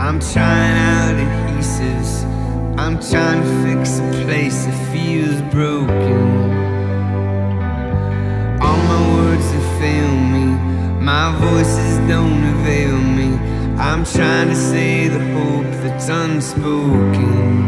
I'm trying out adhesives. I'm trying to fix a place that feels broken. All my words have failed me. My voices don't avail me. I'm trying to say the hope that's unspoken.